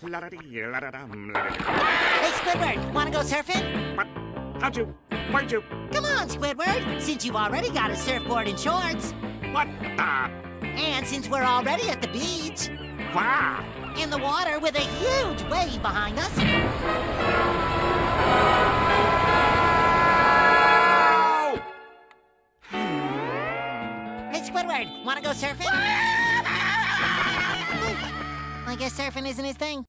Hey, Squidward, wanna go surfing? What? How'd you? Where'd you? Come on, Squidward, since you've already got a surfboard and shorts. What the? And since we're already at the beach, Wow! in the water with a huge wave behind us, hey, Squidward, wanna go surfing? Guess surfing isn't his thing.